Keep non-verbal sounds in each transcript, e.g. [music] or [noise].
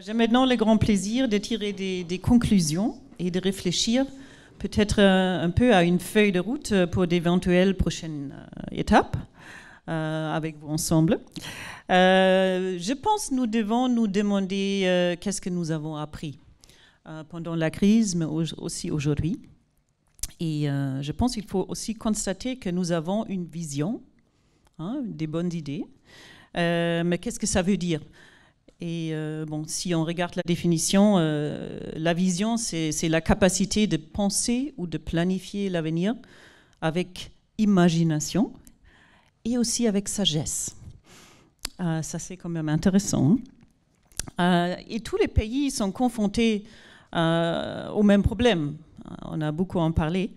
J'ai maintenant le grand plaisir de tirer des, conclusions et de réfléchir peut-être euh, un peu à une feuille de route pour d'éventuelles prochaines euh, étapes euh, avec vous ensemble. je pense que nous devons nous demander qu'est-ce que nous avons appris pendant la crise, mais aussi aujourd'hui. Et je pense qu'il faut aussi constater que nous avons une vision, hein, des bonnes idées. mais qu'est-ce que ça veut dire? Et euh, bon, si on regarde la définition, euh, la vision, c'est la capacité de penser ou de planifier l'avenir avec imagination et aussi avec sagesse. Euh, ça, c'est quand même intéressant. et tous les pays sont confrontés au même problème. On a beaucoup en parlé.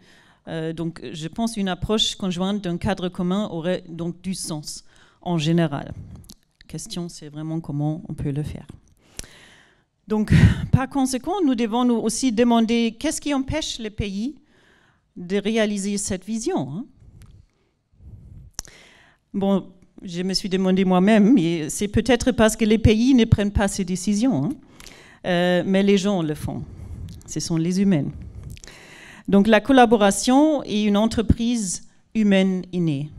donc, je pense qu'une approche conjointe d'un cadre commun aurait donc du sens en général question, c'est vraiment comment on peut le faire. Donc, par conséquent, nous devons nous aussi demander qu'est-ce qui empêche les pays de réaliser cette vision. Hein? Bon, je me suis demandé moi-même, et c'est peut-être parce que les pays ne prennent pas ces décisions, hein. euh, mais les gens le font. Ce sont les humains. Donc la collaboration est une entreprise humaine innée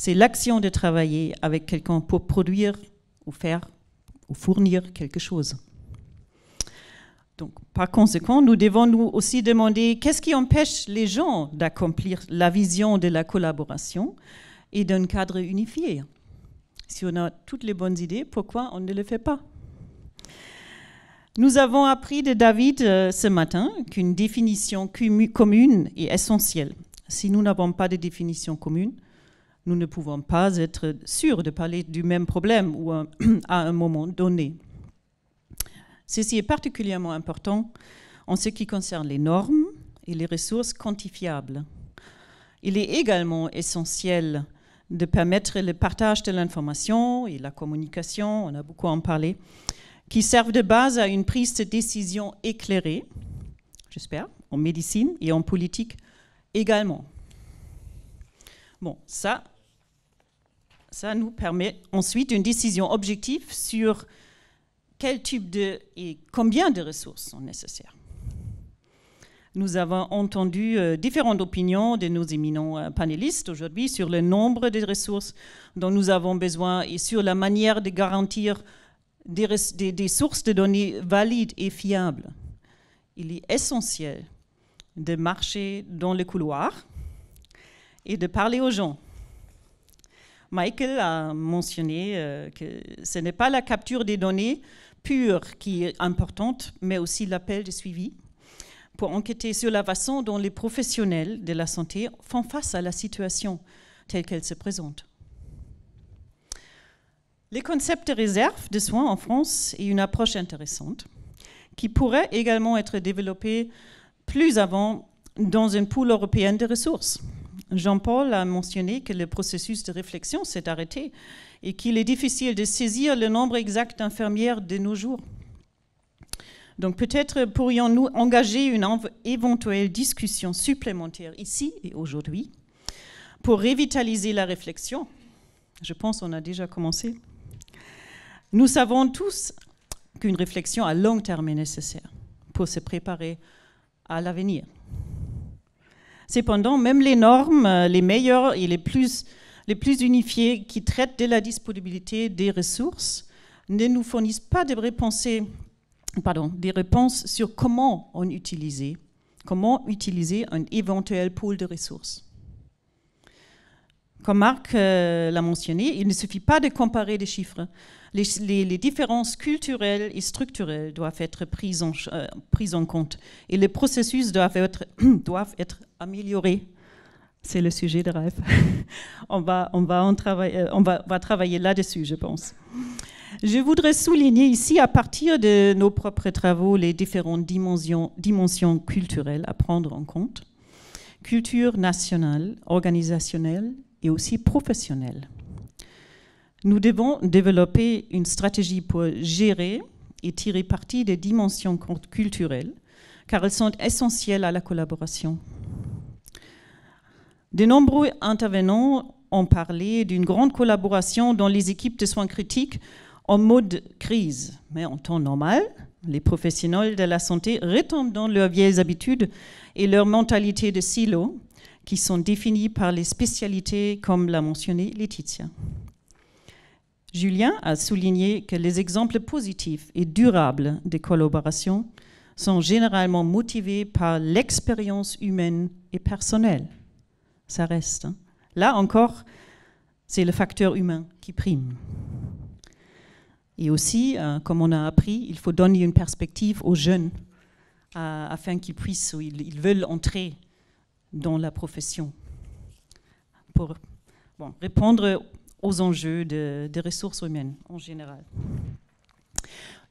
c'est l'action de travailler avec quelqu'un pour produire ou faire ou fournir quelque chose. Donc, par conséquent, nous devons nous aussi demander qu'est-ce qui empêche les gens d'accomplir la vision de la collaboration et d'un cadre unifié. Si on a toutes les bonnes idées, pourquoi on ne le fait pas? Nous avons appris de David euh, ce matin qu'une définition commune est essentielle. Si nous n'avons pas de définition commune, nous ne pouvons pas être sûrs de parler du même problème ou [clears throat] à un moment donné. Ceci est particulièrement important en ce qui concerne les normes et les ressources quantifiables. Il est également essentiel de permettre le partage de l'information et la communication, on a beaucoup en parlé, qui servent de base à une prise de décision éclairée, j'espère, en médecine et en politique également. Bon, ça, ça nous permet ensuite une décision objective sur quel type de et combien de ressources sont nécessaires. Nous avons entendu euh, différentes opinions de nos éminents euh, panélistes aujourd'hui sur le nombre de ressources dont nous avons besoin et sur la manière de garantir des sources de données valides et fiables. Il est essentiel de marcher dans les couloirs et de parler aux gens Michael a mentionné euh, que ce n'est pas la capture des données pure qui est importante, mais aussi l'appel de suivi pour enquêter sur la façon dont les professionnels de la santé font face à la situation telle qu'elle se présente. Les concepts de réserve de soins en France est une approche intéressante qui pourrait également être développée plus avant dans une pool européenne de ressources. Jean-Paul a mentionné que le processus de réflexion s'est arrêté et qu'il est difficile de saisir le nombre exact d'infirmières de nos jours. Donc peut-être pourrions-nous engager une éventuelle discussion supplémentaire ici et aujourd'hui pour revitaliser la réflexion. Je pense qu'on a déjà commencé. Nous savons tous qu'une réflexion à long terme est nécessaire pour se préparer à l'avenir. Cependant, même les normes euh, les meilleures et les plus, les plus unifiées qui traitent de la disponibilité des ressources ne nous fournissent pas des réponses sur comment on utiliser, comment utiliser un éventuel pool de ressources. Comme Marc euh, l'a mentionné, il ne suffit pas de comparer des chiffres. Les, différences culturelles et structurelles doivent être prises en, euh, compte et les processus [clears throat] doivent être, améliorés. C'est le sujet de rêve. [laughs] on, euh, va, va travailler là-dessus, je pense. Je voudrais souligner ici, à partir de nos propres travaux, les différentes dimensions, dimensions culturelles à prendre en compte. Culture nationale, organisationnelle et aussi professionnelle. Nous devons développer une stratégie pour gérer et tirer parti des dimensions culturelles, car elles sont essentielles à la collaboration. De nombreux intervenants ont parlé d'une grande collaboration dans les équipes de soins critiques en mode crise. Mais en temps normal, les professionnels de la santé retombent dans leurs vieilles habitudes et leur mentalité de silo qui sont définies par les spécialités comme l'a mentionné Laetitia. Julien a souligné que les exemples positifs et durables des collaborations sont généralement motivés par l'expérience humaine et personnelle. Ça reste. Hein. Là encore, c'est le facteur humain qui prime. Et aussi, euh, comme on a appris, il faut donner une perspective aux jeunes afin qu'ils puissent, ou ils, veulent entrer dans la profession pour répondre aux enjeux des ressources humaines en général.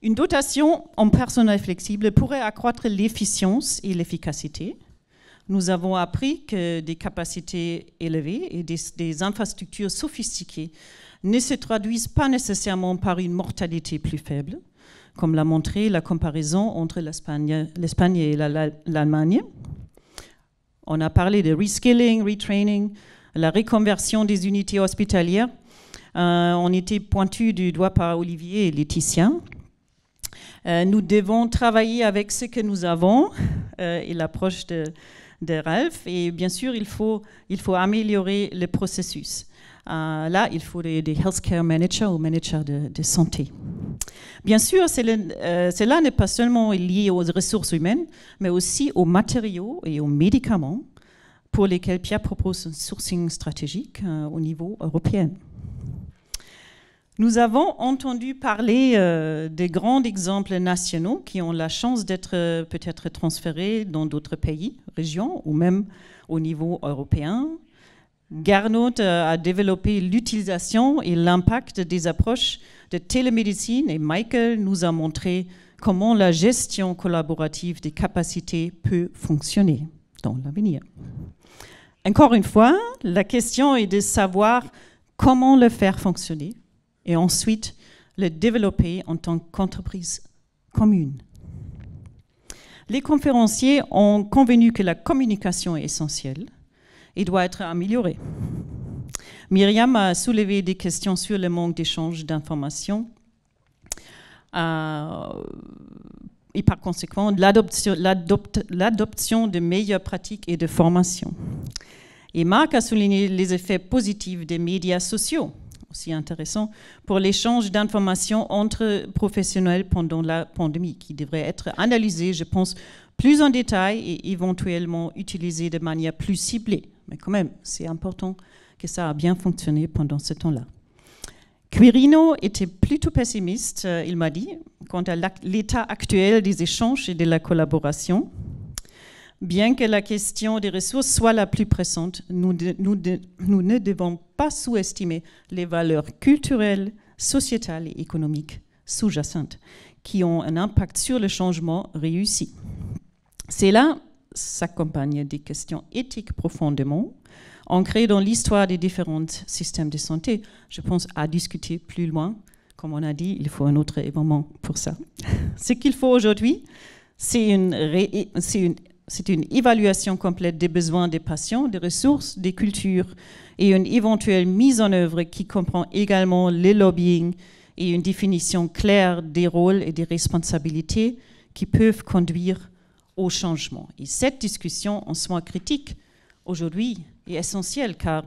Une dotation en personnel flexible pourrait accroître l'efficience et l'efficacité. Nous avons appris que des capacités élevées et des, infrastructures sophistiquées ne se traduisent pas nécessairement par une mortalité plus faible, comme l'a montré la comparaison entre l'Espagne et l'Allemagne. On a parlé de reskilling, retraining, la reconversion des unités hospitalières. Euh, on était pointu du doigt par Olivier et Laetitia. Euh, nous devons travailler avec ce que nous avons [laughs] euh, et l'approche de, Ralph. Et bien sûr, il faut, il faut améliorer le processus. Euh, là, il faut des, healthcare managers ou managers de, santé. Bien sûr, cela n'est pas seulement lié aux ressources humaines, mais aussi aux matériaux et aux médicaments pour lesquels Pierre propose un sourcing stratégique au niveau européen. Nous avons entendu parler euh, des grands exemples nationaux qui ont la chance d'être euh, peut-être transférés dans d'autres pays, régions ou même au niveau européen. Garnaut euh, a développé l'utilisation et l'impact des approches de télémédecine et Michael nous a montré comment la gestion collaborative des capacités peut fonctionner dans l'avenir. Encore une fois, la question est de savoir comment le faire fonctionner et ensuite le développer en tant qu'entreprise commune. Les conférenciers ont convenu que la communication est essentielle et doit être améliorée. Myriam a soulevé des questions sur le manque d'échange d'informations euh, et par conséquent l'adoption de meilleures pratiques et de formation. Et Marc a souligné les effets positifs des médias sociaux aussi intéressant pour l'échange d'informations entre professionnels pendant la pandémie, qui devrait être analysé, je pense, plus en détail et éventuellement utilisé de manière plus ciblée. Mais quand même, c'est important que ça a bien fonctionné pendant ce temps-là. Quirino était plutôt pessimiste, euh, il m'a dit, quant à l'état actuel des échanges et de la collaboration. Bien que la question des ressources soit la plus pressante, nous, ne devons pas sous-estimer les valeurs culturelles, sociétales et économiques sous-jacentes qui ont un impact sur le changement réussi. Cela s'accompagne des questions éthiques profondément ancrées dans l'histoire des différents systèmes de santé. Je pense à discuter plus loin. Comme on a dit, il faut un autre événement pour ça. [laughs] Ce qu'il faut aujourd'hui, c'est une, une une évaluation complète des besoins des patients, des ressources, des cultures et une éventuelle mise en œuvre qui comprend également le lobbying et une définition claire des rôles et des responsabilités qui peuvent conduire au changement. Et cette discussion en soi critique aujourd'hui est essentielle car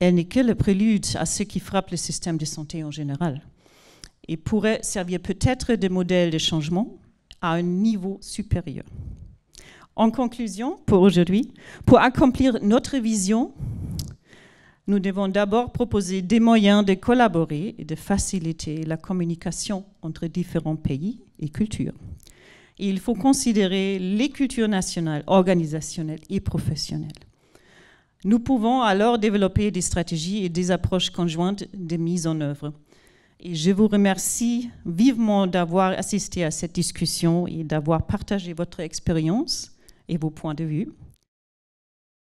elle n'est que le prélude à ce qui frappe le système de santé en général et pourrait servir peut-être de modèle de changement à un niveau supérieur. En conclusion, pour aujourd'hui, pour accomplir notre vision, nous devons d'abord proposer des moyens de collaborer et de faciliter la communication entre différents pays et cultures. Il faut considérer les cultures nationales, organisationnelles et professionnelles. Nous pouvons alors développer des stratégies et des approches conjointes de mise en œuvre. Et je vous remercie vivement d'avoir assisté à cette discussion et d'avoir partagé votre expérience et vos points de vue.